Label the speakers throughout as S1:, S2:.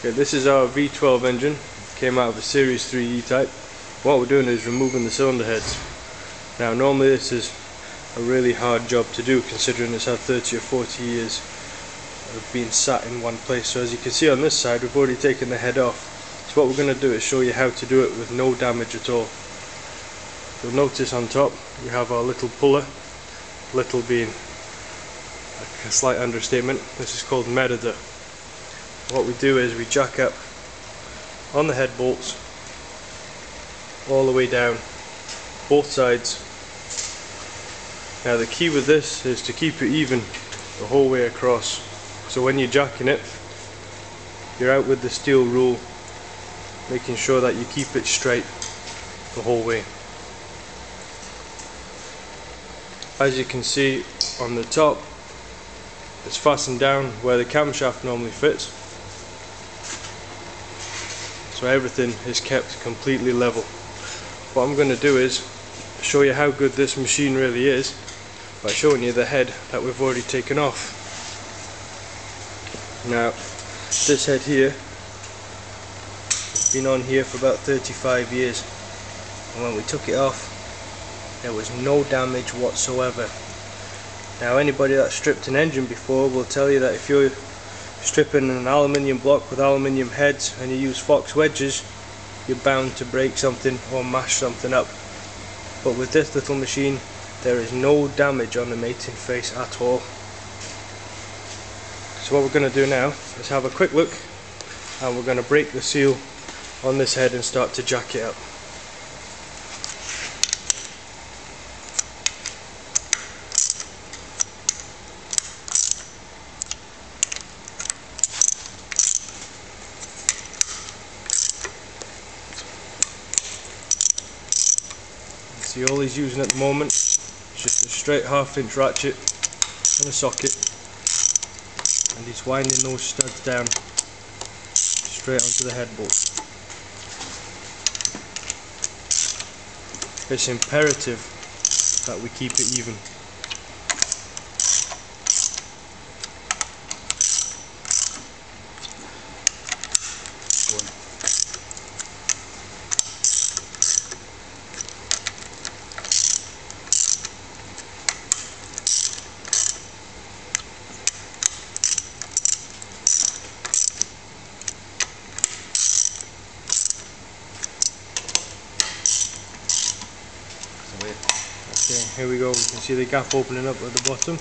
S1: Okay, this is our V12 engine, came out of a Series 3 E-Type. What we're doing is removing the cylinder heads. Now normally this is a really hard job to do considering it's had 30 or 40 years of being sat in one place. So as you can see on this side we've already taken the head off. So what we're going to do is show you how to do it with no damage at all. You'll notice on top we have our little puller, little being a slight understatement. This is called Merida what we do is we jack up on the head bolts all the way down both sides. Now the key with this is to keep it even the whole way across. So when you're jacking it you're out with the steel rule making sure that you keep it straight the whole way. As you can see on the top it's fastened down where the camshaft normally fits so everything is kept completely level. What I'm going to do is show you how good this machine really is by showing you the head that we've already taken off. Now this head here has been on here for about 35 years and when we took it off there was no damage whatsoever. Now anybody that stripped an engine before will tell you that if you're stripping an aluminium block with aluminium heads and you use fox wedges you're bound to break something or mash something up. But with this little machine there is no damage on the mating face at all. So what we're going to do now is have a quick look and we're going to break the seal on this head and start to jack it up See all he's using at the moment is just a straight half inch ratchet and a socket and he's winding those studs down straight onto the head bolt. It's imperative that we keep it even. Okay, here we go. We can see the gap opening up at the bottom.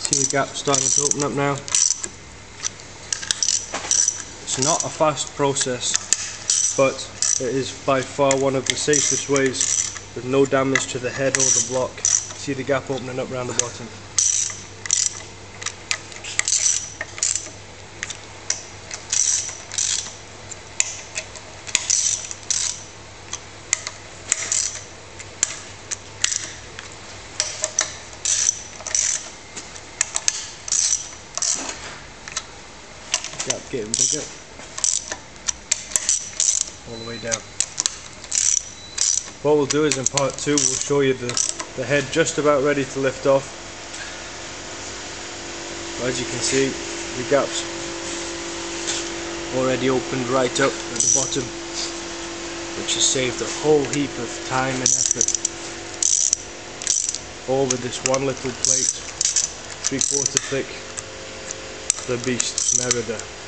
S1: See the gap starting to open up now. It's not a fast process, but it is by far one of the safest ways with no damage to the head or the block. See the gap opening up around the bottom. Gap getting bigger all the way down. What we'll do is in part two we'll show you the, the head just about ready to lift off. As you can see the gaps already opened right up at the bottom which has saved a whole heap of time and effort all with this one little plate three quarter thick the Beast Merida